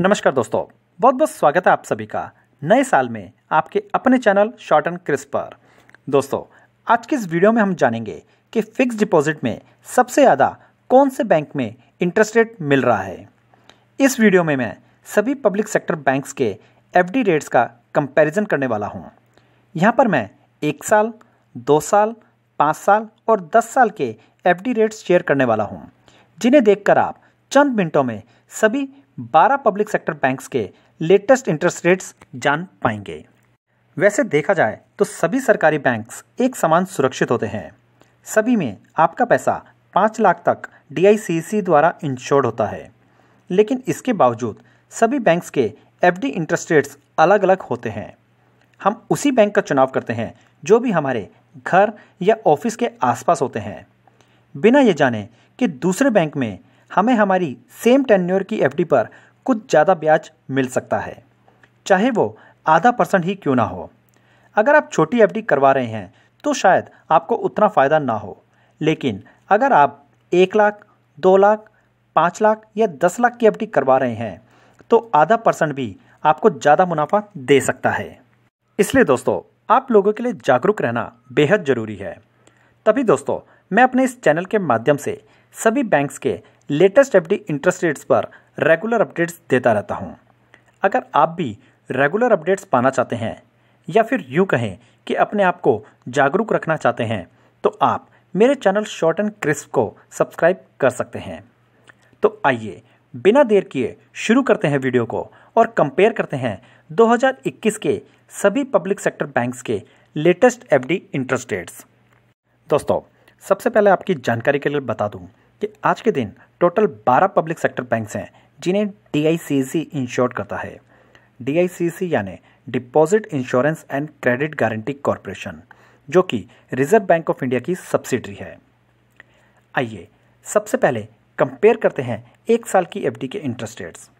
नमस्कार दोस्तों, बहुत बहुत स्वागत है आप सभी का नए साल में आपके अपने चैनल शॉर्ट एंड क्रिस्प पर। दोस्तों, आज की इस वीडियो में हम जानेंगे कि फिक्स डिपॉजिट में सबसे ज़्यादा कौन से बैंक में इंटरेस्ट रेट मिल रहा है। इस वीडियो में मैं सभी पब्लिक सेक्टर बैंक्स के एफडी रेट्स का कंपैरिजन करने वाला हूँ। यहाँ पर मैं एक साल, दो साल, पाँच साल और दस साल के एफडी रेट्स शेयर करने वाला हूँ, जिन्हें देखकर आप चंद मिनटों में सभी 12 पब्लिक सेक्टर बैंक्स के लेटेस्ट इंटरेस्ट रेट्स जान पाएँगे। वैसे देखा जाए तो सभी सरकारी बैंक्स एक समान सुरक्षित होते हैं। सभी में आपका पैसा पाँच लाख तक डी द्वारा इंश्योर्ड होता है। लेकिन इसके बावजूद सभी बैंक्स के एफडी इंटरेस्ट रेट्स अलग अलग होते हैं। हम उसी बैंक का चुनाव करते हैं जो भी हमारे घर या ऑफ़िस के आसपास होते हैं। बिना ये जाने कि दूसरे बैंक में हमें हमारी सेम टेन्योर की एफडी पर कुछ ज़्यादा ब्याज मिल सकता है। चाहे वो आधा परसेंट ही क्यों ना हो। अगर आप छोटी एफडी करवा रहे हैं तो शायद आपको उतना फ़ायदा ना हो। लेकिन अगर आप एक लाख, दो लाख, पाँच लाख या दस लाख की एफडी करवा रहे हैं तो आधा परसेंट भी आपको ज़्यादा मुनाफा दे सकता है। इसलिए दोस्तों, आप लोगों के लिए जागरूक रहना बेहद ज़रूरी है। तभी दोस्तों, मैं अपने इस चैनल के माध्यम से सभी बैंक्स के लेटेस्ट एफडी इंटरेस्ट रेट्स पर रेगुलर अपडेट्स देता रहता हूँ। अगर आप भी रेगुलर अपडेट्स पाना चाहते हैं, या फिर यूँ कहें कि अपने आप को जागरूक रखना चाहते हैं तो आप मेरे चैनल शॉर्ट एंड क्रिस्प को सब्सक्राइब कर सकते हैं। तो आइए, बिना देर किए शुरू करते हैं वीडियो को और कंपेयर करते हैं 2021 के सभी पब्लिक सेक्टर बैंक्स के लेटेस्ट एफडी इंटरेस्ट रेट्स। दोस्तों, सबसे पहले आपकी जानकारी के लिए बता दूँ कि आज के दिन टोटल 12 पब्लिक सेक्टर बैंक्स हैं, जिन्हें डी आई इंश्योर करता है। डी आई यानी deposit insurance and credit guarantee corporation जो कि रिज़र्व बैंक ऑफ़ इंडिया की सब्सिडरी है। आइए, सबसे पहले कंपेयर करते हैं एक साल की एफडी के इंटरेस्ट रेट्स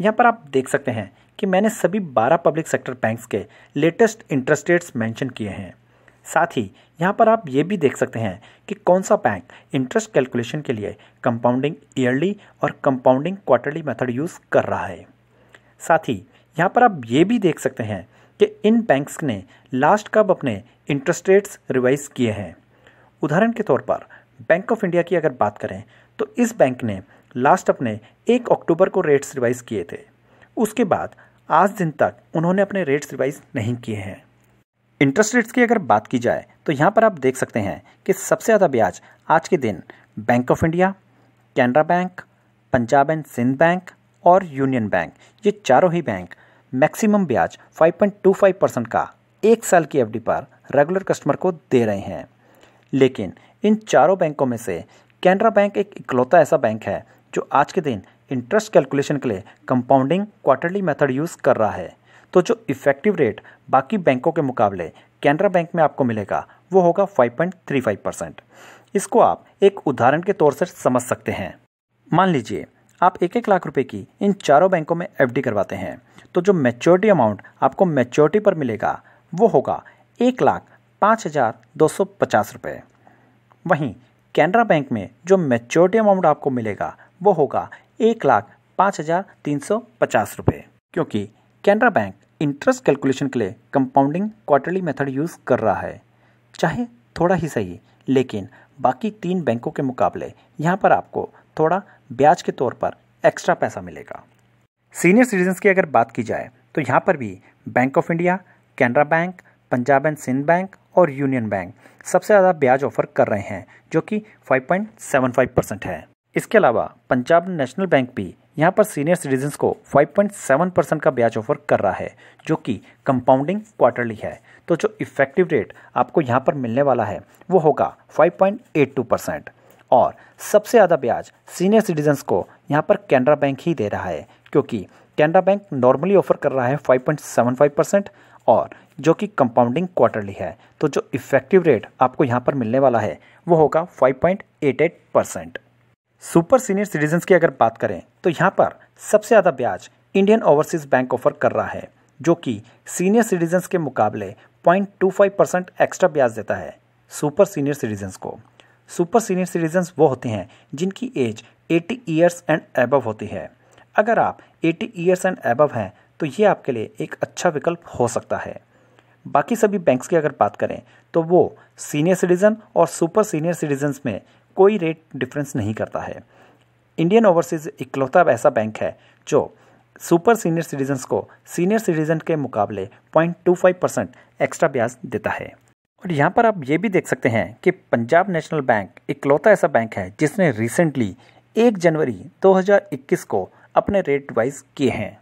यहाँ पर आप देख सकते हैं कि मैंने सभी 12 पब्लिक सेक्टर बैंक्स के लेटेस्ट इंटरेस्ट रेट्स मेंशन किए हैं। साथ ही यहाँ पर आप ये भी देख सकते हैं कि कौन सा बैंक इंटरेस्ट कैलकुलेशन के लिए कंपाउंडिंग ईयरली और कंपाउंडिंग क्वार्टरली मेथड यूज़ कर रहा है। साथ ही यहाँ पर आप ये भी देख सकते हैं कि इन बैंक्स ने लास्ट कब अपने इंटरेस्ट रेट्स रिवाइज किए हैं। उदाहरण के तौर पर बैंक ऑफ़ इंडिया की अगर बात करें तो इस बैंक ने लास्ट अपने एक अक्टूबर को रेट्स रिवाइज किए थे। उसके बाद आज दिन तक उन्होंने अपने रेट्स रिवाइज नहीं किए हैं। इंटरेस्ट रेट्स की अगर बात की जाए तो यहाँ पर आप देख सकते हैं कि सबसे ज़्यादा ब्याज आज के दिन bank of India Canara bank Punjab and Sind bank और यूनियन बैंक ये चारों ही बैंक मैक्सिमम ब्याज 5.25 परसेंट का एक साल की एफडी पर रेगुलर कस्टमर को दे रहे हैं। लेकिन इन चारों बैंकों में से कैनरा बैंक एक इकलौता ऐसा बैंक है जो आज के दिन इंटरेस्ट कैलकुलेशन के लिए कंपाउंडिंग क्वार्टरली मेथड यूज़ कर रहा है। तो जो इफ़ेक्टिव रेट बाकी बैंकों के मुकाबले कैनरा बैंक में आपको मिलेगा, वो होगा 5.35 परसेंट इसको आप एक उदाहरण के तौर से समझ सकते हैं। मान लीजिए, आप एक एक लाख रुपए की इन चारों बैंकों में एफडी करवाते हैं तो जो मेच्योरिटी अमाउंट आपको मेच्योरिटी पर मिलेगा, वो होगा एक लाख पाँच हज़ार दो सौ पचास रुपये वहीं कैनरा बैंक में जो मेच्योरिटी अमाउंट आपको मिलेगा, वो होगा एक लाख पाँच हज़ार तीन सौ पचास रुपये क्योंकि कैनरा बैंक इंटरेस्ट कैलकुलेशन के लिए कंपाउंडिंग क्वार्टरली मेथड यूज़ कर रहा है। चाहे थोड़ा ही सही, लेकिन बाकी तीन बैंकों के मुकाबले यहाँ पर आपको थोड़ा ब्याज के तौर पर एक्स्ट्रा पैसा मिलेगा। सीनियर सिटीजन्स की अगर बात की जाए तो यहाँ पर भी bank of India Canara bank Punjab and Sind bank और यूनियन बैंक सबसे ज़्यादा ब्याज ऑफ़र कर रहे हैं, जो कि 5.75 परसेंट है। इसके अलावा पंजाब नेशनल बैंक भी यहाँ पर सीनियर सिटीजन्स को 5.7 परसेंट का ब्याज ऑफ़र कर रहा है, जो कि कंपाउंडिंग क्वार्टरली है। तो जो इफ़ेक्टिव रेट आपको यहाँ पर मिलने वाला है, वो होगा 5.82 परसेंट और सबसे ज़्यादा ब्याज सीनियर सिटीजन्स को यहाँ पर कैनरा बैंक ही दे रहा है, क्योंकि कैनरा बैंक नॉर्मली ऑफ़र कर रहा है 5.75 परसेंट और जो कि कंपाउंडिंग क्वार्टरली है तो जो इफ़ेक्टिव रेट आपको यहाँ पर मिलने वाला है, वो होगा 5.88 परसेंट सुपर सीनियर सिटीजन्स की अगर बात करें तो यहाँ पर सबसे ज़्यादा ब्याज इंडियन ओवरसीज बैंक ऑफ़र कर रहा है, जो कि सीनियर सिटीजन्स के मुकाबले 0.25 परसेंट एक्स्ट्रा ब्याज देता है सुपर सीनियर सिटीजन्स को। सुपर सीनियर सिटीजन्स वो होते हैं जिनकी एज 80 ईयर्स एंड एबव होती है। अगर आप 80 ईयर्स एंड एबव हैं तो ये आपके लिए एक अच्छा विकल्प हो सकता है। बाकी सभी बैंक्स की अगर बात करें तो वो सीनियर सिटीज़न और सुपर सीनियर सिटीजन्स में कोई रेट डिफरेंस नहीं करता है। इंडियन ओवरसीज़ इकलौता ऐसा बैंक है जो सुपर सीनियर सिटीजन्स को सीनियर सिटीजन के मुकाबले 0.25 परसेंट एक्स्ट्रा ब्याज देता है। और यहाँ पर आप ये भी देख सकते हैं कि पंजाब नेशनल बैंक इकलौता ऐसा बैंक है जिसने रिसेंटली एक जनवरी 2021 को अपने रेट वाइज किए हैं।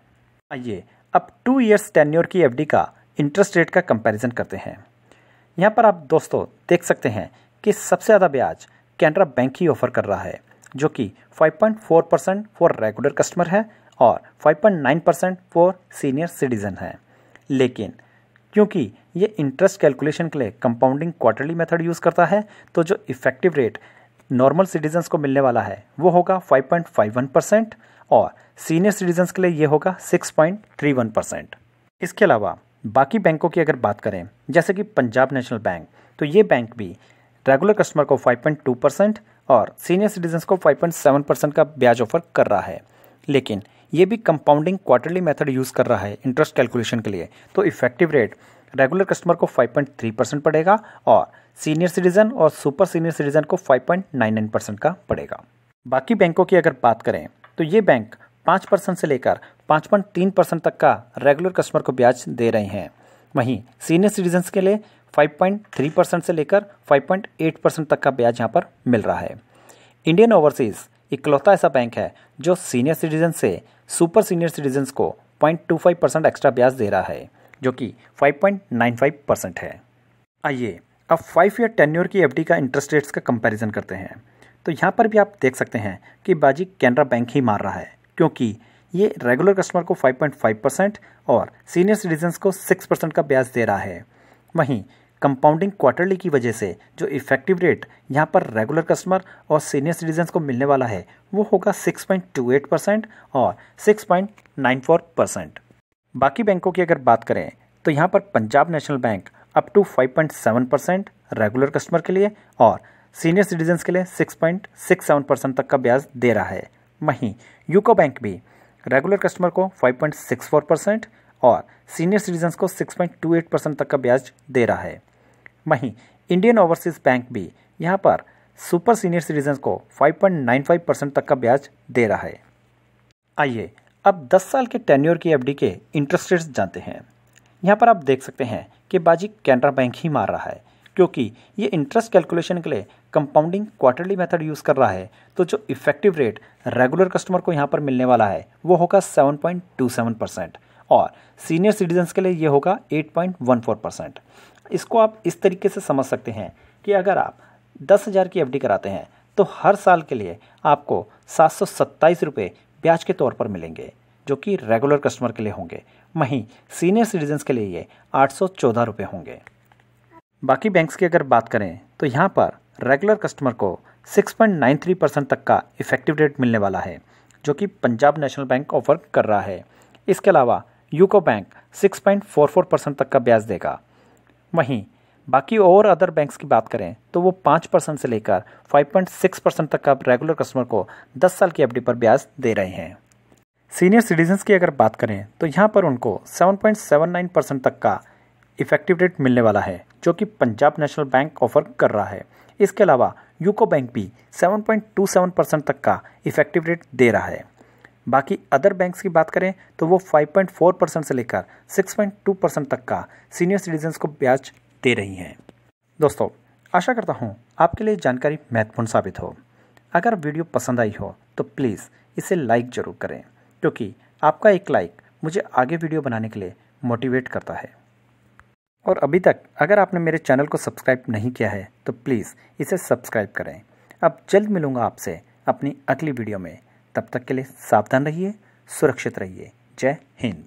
आइए अब टू ईयर्स टेन्योर की एफडी का इंटरेस्ट रेट का कंपैरिजन करते हैं। यहाँ पर आप दोस्तों देख सकते हैं कि सबसे ज़्यादा ब्याज कैनरा बैंक ही ऑफ़र कर रहा है, जो कि 5.4 परसेंट फॉर रेगुलर कस्टमर है और 5.9 परसेंट फॉर सीनियर सिटीजन है। लेकिन, क्योंकि ये इंटरेस्ट कैलकुलेशन के लिए कंपाउंडिंग क्वार्टरली मेथड यूज़ करता है तो जो इफ़ेक्टिव रेट नॉर्मल सिटीजन्स को मिलने वाला है, वो होगा 5.51 परसेंट और सीनियर सिटीजन्स के लिए ये होगा 6.31 परसेंट इसके अलावा, बाकी बैंकों की अगर बात करें, जैसे कि पंजाब नेशनल बैंक तो ये बैंक भी रेगुलर कस्टमर को 5.2 परसेंट और सीनियर सिटीजन्स को 5.7 परसेंट का ब्याज ऑफ़र कर रहा है। लेकिन ये भी कंपाउंडिंग क्वार्टरली मेथड यूज़ कर रहा है इंटरेस्ट कैलकुलेशन के लिए। तो इफ़ेक्टिव रेट रेगुलर कस्टमर को 5.3 परसेंट पड़ेगा और सीनियर सिटीजन और सुपर सीनियर सिटीजन को 5.99 परसेंट का पड़ेगा। बाकी बैंकों की अगर बात करें तो ये बैंक पाँच परसेंट से लेकर पाँच पॉइंट तीन परसेंट तक का रेगुलर कस्टमर को ब्याज दे रहे हैं। वहीं सीनियर सिटीजन्स के लिए 5.3 परसेंट से लेकर 5.8 परसेंट तक का ब्याज यहाँ पर मिल रहा है। इंडियन ओवरसीज़ इकलौता ऐसा बैंक है जो सीनियर सिटीजन से सुपर सीनियर सिटीजन्स को 0.25 परसेंट एक्स्ट्रा ब्याज दे रहा है, जो कि 5.95 परसेंट है। आइए अब फाइव ईयर टेन्योर की एफडी का इंटरेस्ट रेट्स का कंपैरिजन करते हैं। तो यहाँ पर भी आप देख सकते हैं कि बाजी कैनरा बैंक ही मार रहा है, क्योंकि ये रेगुलर कस्टमर को 5.5 परसेंट और सीनियर सिटीजन्स को 6 परसेंट का ब्याज दे रहा है। वहीं कंपाउंडिंग क्वार्टरली की वजह से जो इफ़ेक्टिव रेट यहाँ पर रेगुलर कस्टमर और सीनियर सिटीजन्स को मिलने वाला है, वो होगा 6.28 परसेंट और 6.94 परसेंट बाकी बैंकों की अगर बात करें तो यहाँ पर Punjab national bank up to 5.7 percent regular customer के लिए और सीनियर सिटीजन्स के लिए 6.67 परसेंट तक का ब्याज दे रहा है। वहीं यूको बैंक भी रेगुलर कस्टमर को 5.64 परसेंट और सीनियर सिटीजन्स को 6.28 परसेंट तक का ब्याज दे रहा है। वहीं इंडियन ओवरसीज बैंक भी यहाँ पर सुपर सीनियर सिटीजन्स को 5.95 परसेंट तक का ब्याज दे रहा है। आइए अब 10 साल के टेन्योर की एफडी के इंटरेस्ट रेट्स जानते हैं। यहाँ पर आप देख सकते हैं कि बाजी कैनरा बैंक ही मार रहा है, क्योंकि ये इंटरेस्ट कैलकुलेशन के लिए कंपाउंडिंग क्वार्टरली मेथड यूज़ कर रहा है। तो जो इफ़ेक्टिव रेट रेगुलर कस्टमर को यहाँ पर मिलने वाला है, वो होगा 7.27 परसेंट और सीनियर सिटीजन्स के लिए ये होगा 8.14 परसेंट इसको आप इस तरीके से समझ सकते हैं कि अगर आप दस हज़ार की एफडी कराते हैं तो हर साल के लिए आपको सात सौ सत्ताईस रुपये ब्याज के तौर पर मिलेंगे, जो कि रेगुलर कस्टमर के लिए होंगे। वहीं सीनियर सिटीजन्स के लिए ये आठ सौ चौदह रुपये होंगे। बाकी बैंक्स की अगर बात करें तो यहाँ पर रेगुलर कस्टमर को 6.93 परसेंट तक का इफ़ेक्टिव रेट मिलने वाला है, जो कि पंजाब नेशनल बैंक ऑफ़र कर रहा है। इसके अलावा यूको बैंक 6.44 परसेंट तक का ब्याज देगा। वहीं बाकी और अदर बैंक्स की बात करें तो वो पाँच परसेंट से लेकर 5.6 परसेंट तक का रेगुलर कस्टमर को 10 साल की एफडी पर ब्याज दे रहे हैं। सीनियर सिटीजन्स की अगर बात करें तो यहाँ पर उनको 7.79 परसेंट तक का इफ़ेक्टिव रेट मिलने वाला है, जो कि पंजाब नेशनल बैंक ऑफ़र कर रहा है। इसके अलावा यूको बैंक भी 7.27 परसेंट तक का इफ़ेक्टिव रेट दे रहा है। बाकी अदर बैंक्स की बात करें तो वो 5.4 परसेंट से लेकर 6.2 परसेंट तक का सीनियर सिटीजन्स को ब्याज दे रही हैं। दोस्तों, आशा करता हूँ आपके लिए जानकारी महत्वपूर्ण साबित हो। अगर वीडियो पसंद आई हो तो प्लीज़ इसे लाइक ज़रूर करें, क्योंकि आपका एक लाइक मुझे आगे वीडियो बनाने के लिए मोटिवेट करता है। और अभी तक अगर आपने मेरे चैनल को सब्सक्राइब नहीं किया है तो प्लीज़ इसे सब्सक्राइब करें। अब जल्द मिलूँगा आपसे अपनी अगली वीडियो में। तब तक के लिए सावधान रहिए सुरक्षित रहिए। जय हिंद।